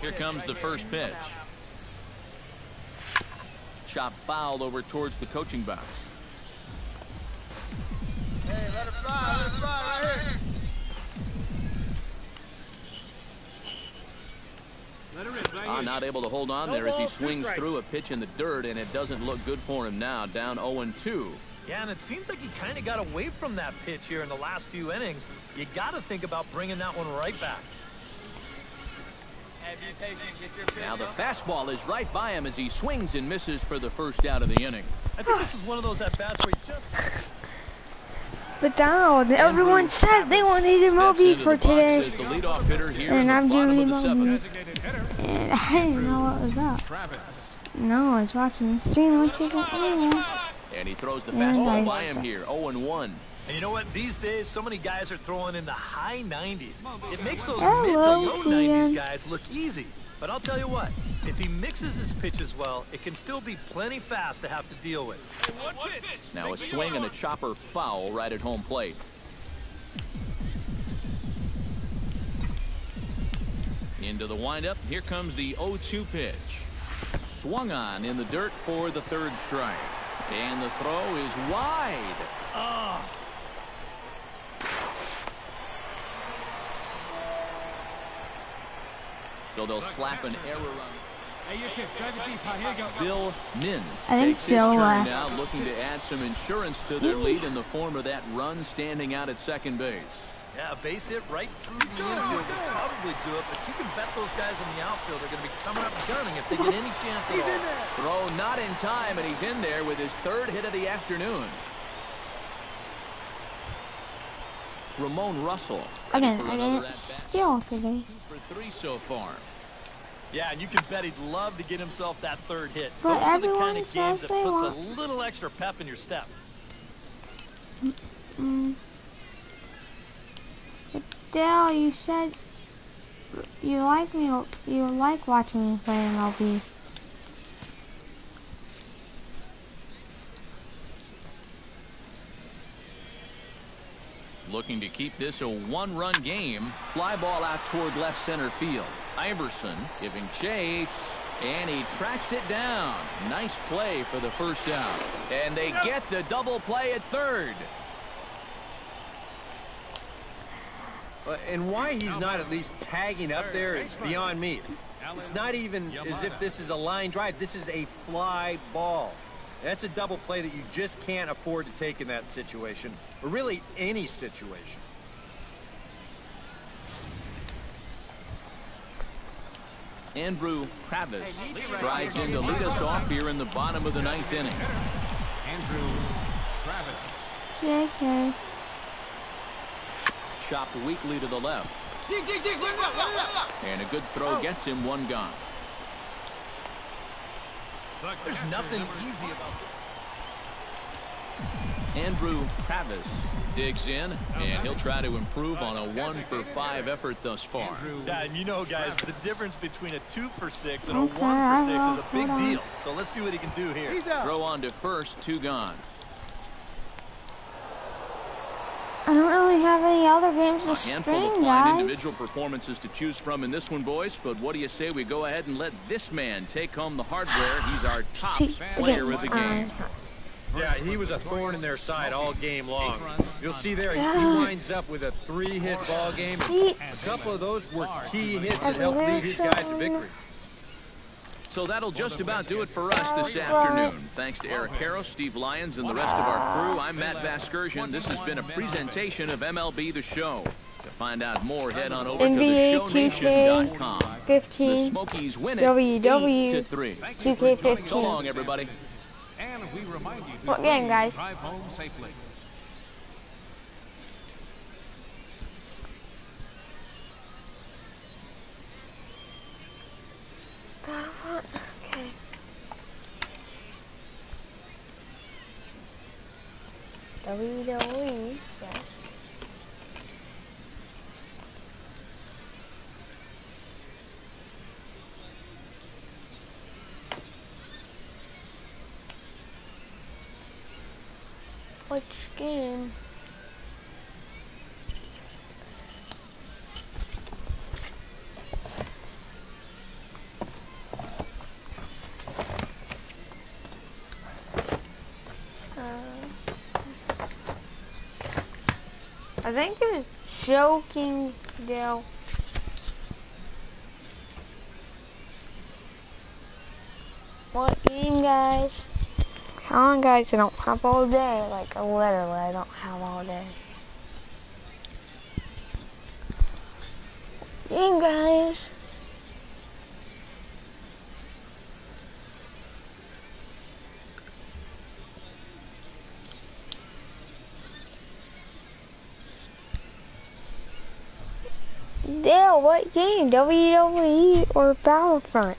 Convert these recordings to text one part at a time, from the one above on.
Here comes the first pitch. Chop foul over towards the coaching box. Hey, let it fly, let it fly right here. Ah, not able to hold on there as he swings through a pitch in the dirt, and it doesn't look good for him now. Down 0-2. Yeah, and it seems like he kind of got away from that pitch here in the last few innings. You got to think about bringing that one right back. Now the fastball is right by him as he swings and misses for the first out of the inning. I think this is one of those at-bats where you just... But down. Everyone said they wanted MLB for today. And I'm doing MLB. And I didn't know what was up. No, I was watching the stream, which isn't anymore. And he throws the fastball by him here, 0-1. And you know what? These days, so many guys are throwing in the high 90s. It makes those Hello, mid to low 90s guys look easy. But I'll tell you what, if he mixes his pitches well, it can still be plenty fast to have to deal with. Now a swing and a chopper foul right at home plate. Into the windup. Here comes the 0-2 pitch. Swung on in the dirt for the third strike. And the throw is wide. Ah, So they'll slap an error on. Bill Min I think takes his Joe turn left. now, looking to add some insurance to their lead in the form of that run standing out at second base. yeah, a base hit right through the infield will probably do it, but you can bet those guys in the outfield are going to be coming up gunning if they get any chance at all. Throw not in time, and he's in there with his third hit of the afternoon. Ramon Russell. Again, I didn't steal today. For three so far. Yeah, and you can bet he'd love to get himself that third hit. But Those are the kind of games that puts want- a little extra pep in your step. Mm. But Dale, you said you like me. You like watching me play MLB. Looking to keep this a one-run game. Fly ball out toward left center field. Iverson giving chase. And he tracks it down. Nice play for the first out. And they get the double play at third. Uh, And why he's not at least tagging up there is beyond me. It's not even as if this is a line drive. This is a fly ball. That's a double play that you just can't afford to take in that situation, or really any situation. Andrew Travis strides in to lead us off here in the bottom of the ninth inning. Andrew Travis. JK. Chopped weakly to the left. And a good throw gets him one gone. There's nothing easy about this. Andrew Travis digs in, and he'll try to improve on a one for five effort thus far. Yeah, and you know, guys, the difference between a two for six and a one-for-six is a big deal. So let's see what he can do here. He's out. Throw on to first, two gone. I don't really have any other games A handful of fine individual performances to choose from in this one, boys. But what do you say we go ahead and let this man take home the hardware? He's our top See, player again, of the uh, game. Yeah, he was a thorn in their side all game long. You'll see there, he, he winds up with a three-hit ball game. A couple of those were key hits that helped lead his guys to victory. So that'll just about do it for us this afternoon. Thanks to Eric Caro, Steve Lyons, and the rest of our crew, I'm Matt Vasgersian. This has been a presentation of MLB The Show. To find out more, head on over NBA to theshownation.com. The 15, Smokies win it WW 8 to 3. 2K15. So long, everybody. And we remind you to What game, guys? drive home safely. WWE. Yeah. Which game? I think it was joking, Dale. What game, guys? Come on, guys. I don't have all day. Like, literally, I don't have all day. Game, guys. Dale, what game? WWE or Battlefront?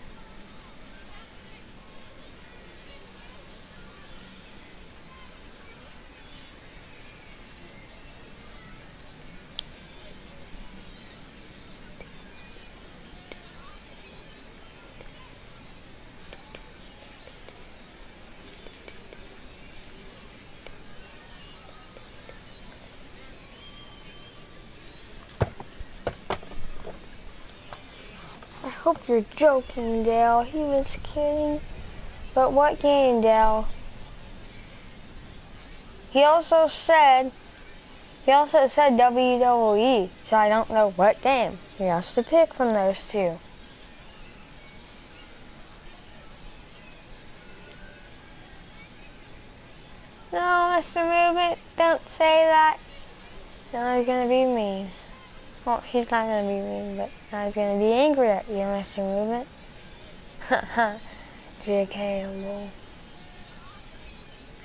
Hope you're joking, Dale. He was kidding. But what game, Dale? He also said, he also said WWE, so I don't know what game. He has to pick from those two. No, Mr. Movement, don't say that. Now he's gonna be mean. He's not gonna be mean, but now he's gonna be angry at you, Mr. Movement. Haha. JK, lol.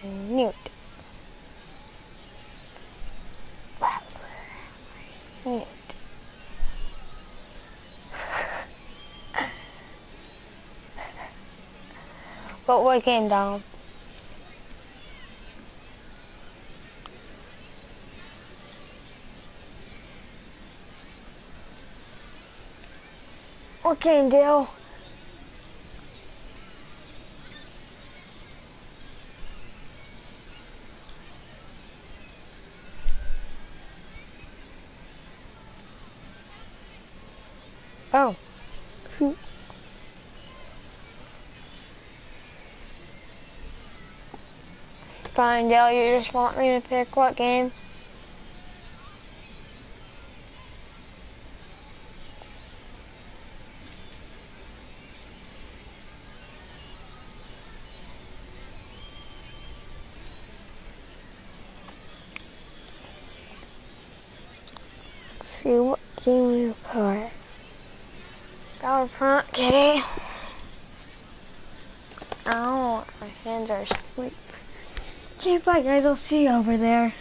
I knew it. I knew it. but what game, Donald? What game, Dale? Oh. Fine, Dale, you just want me to pick what game? See what game we play. Battlefront, okay. Oh, my hands are asleep. Okay, bye guys, I'll see you over there.